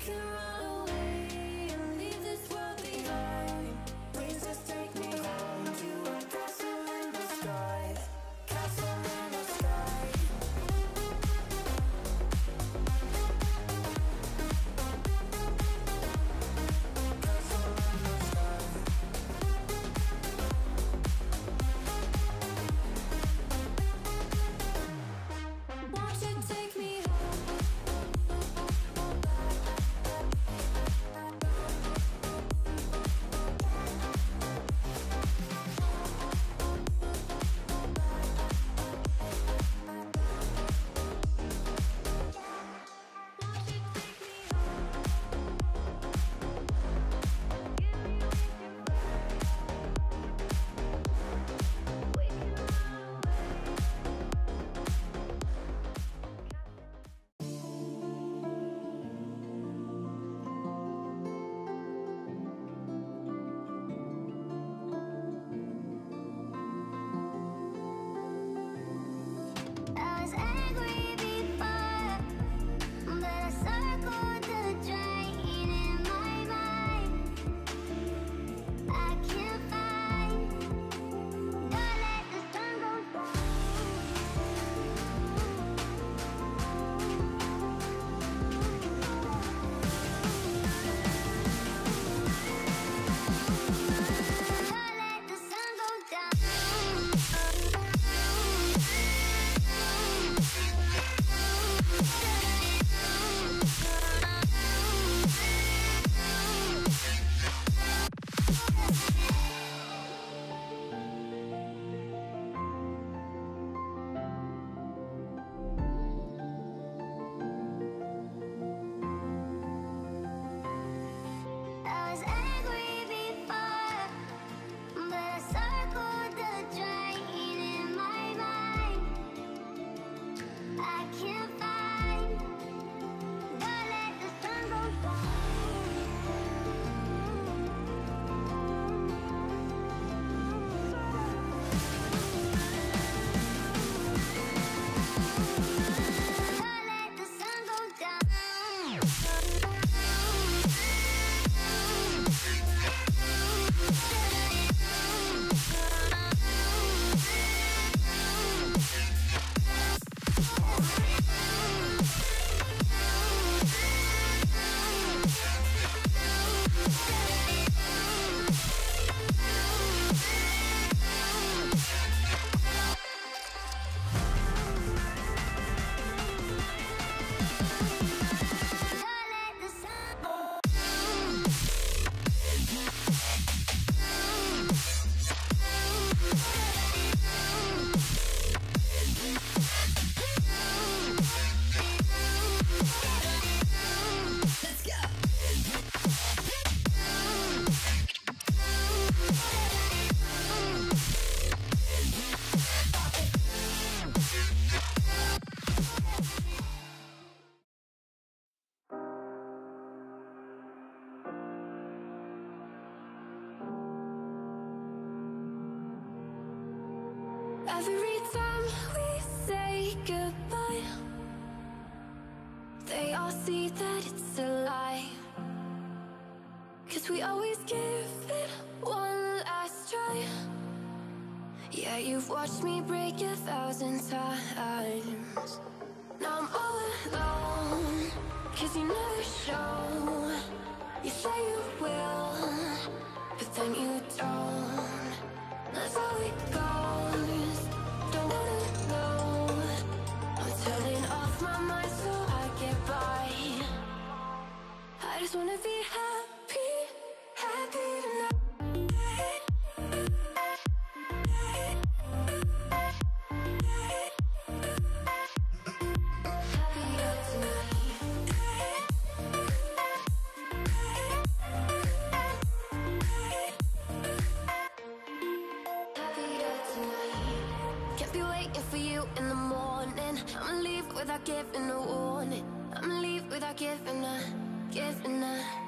can run. me breathe giving a warning. I'ma leave without giving a, giving a.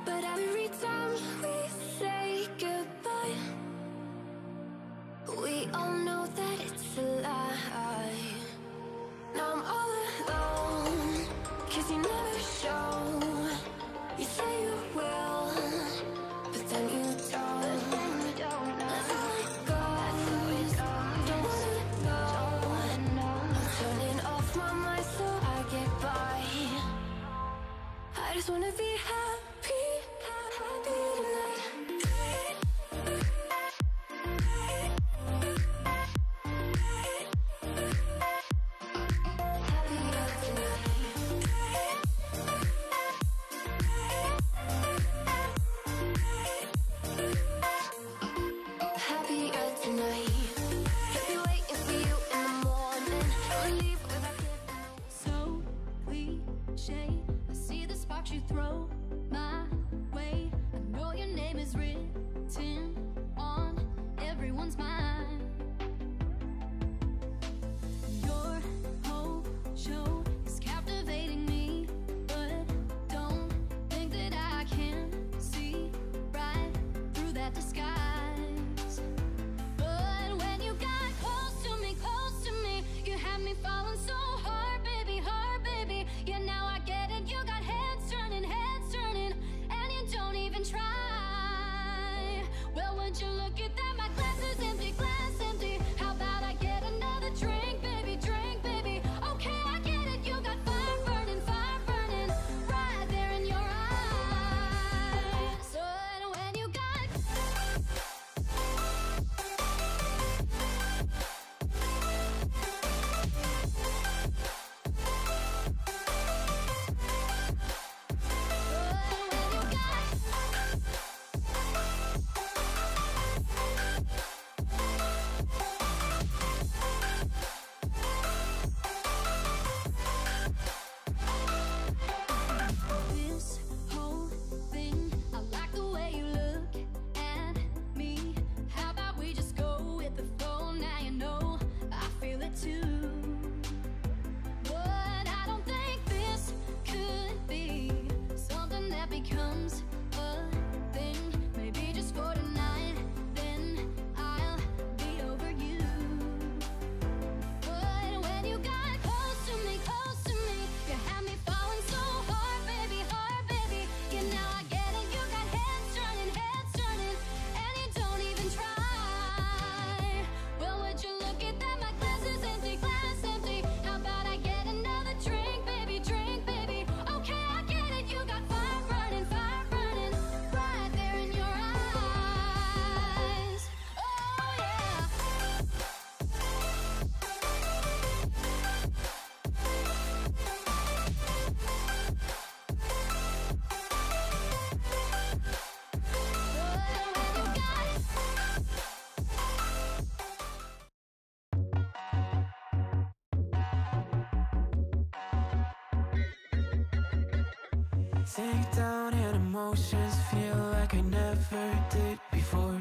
Take down and emotions feel like I never did before.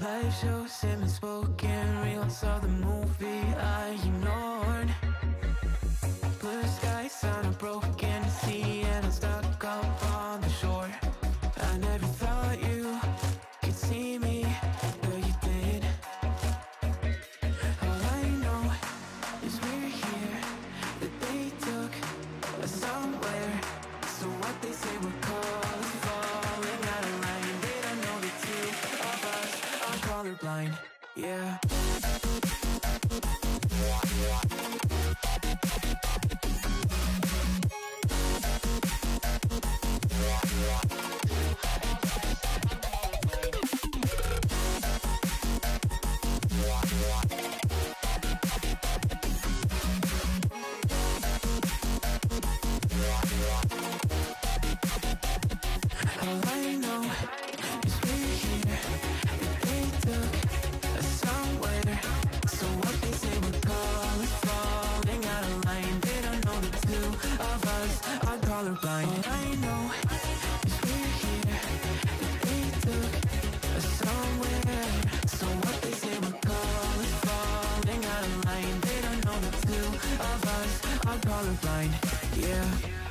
Life shows him spoken all saw the movie I ignored. colorblind, yeah. blind They don't know the two of us. Are colorblind. Yeah.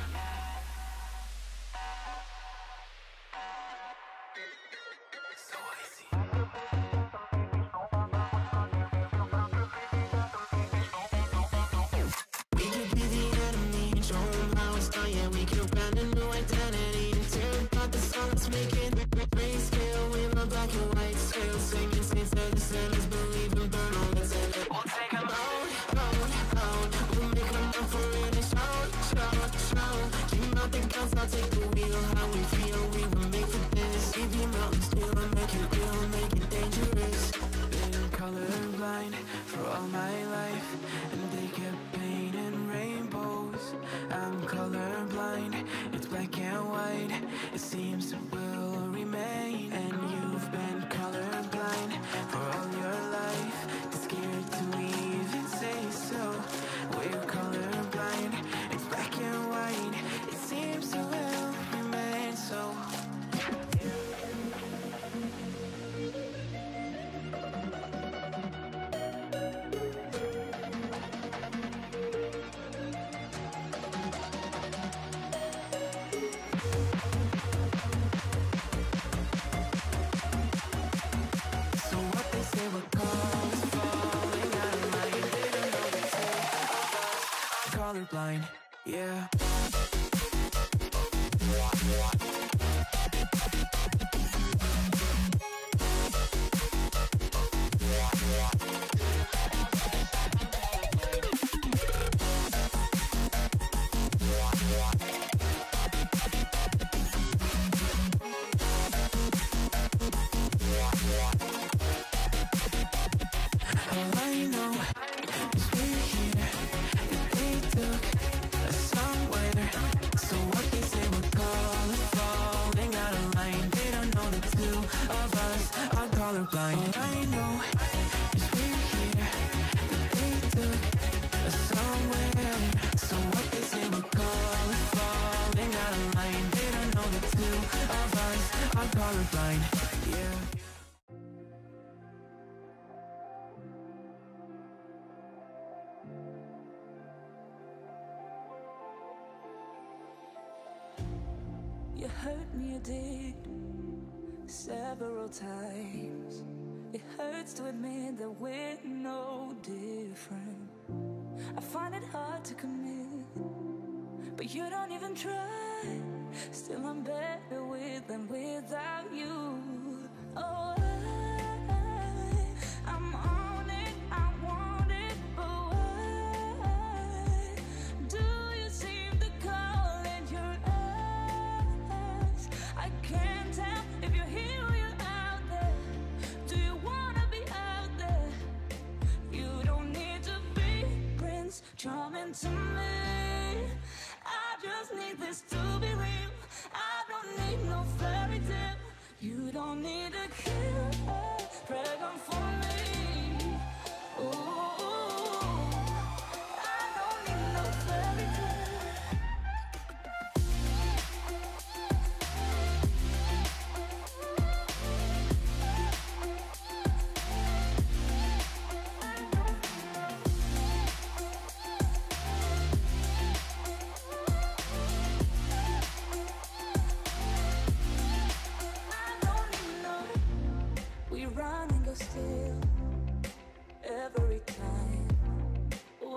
yeah. blind, yeah. You hurt me, you did Several times. It hurts to admit that we're no different. I find it hard to commit But you don't even try. Still I'm better with than without you Oh, I, I'm on it, I want it But why do you seem to call in your eyes? I can't tell if you're here or you're out there Do you wanna be out there? You don't need to be Prince Charming to me I just need this to be real. You don't need a cure, preg, them for me.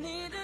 你的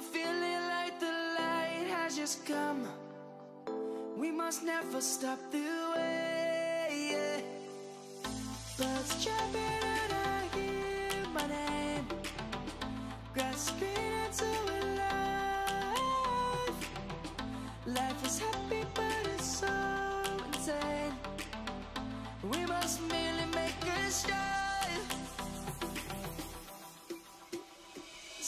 Feeling like the light has just come. We must never stop the way. Yeah. Birds chirping and I hear my name, grasping into a life. Life is happy,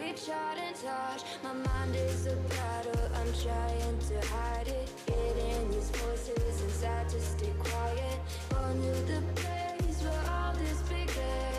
reach out and touch. My mind is a battle, I'm trying to hide it. Getting these voices inside to stay quiet. Going to the place where all this began.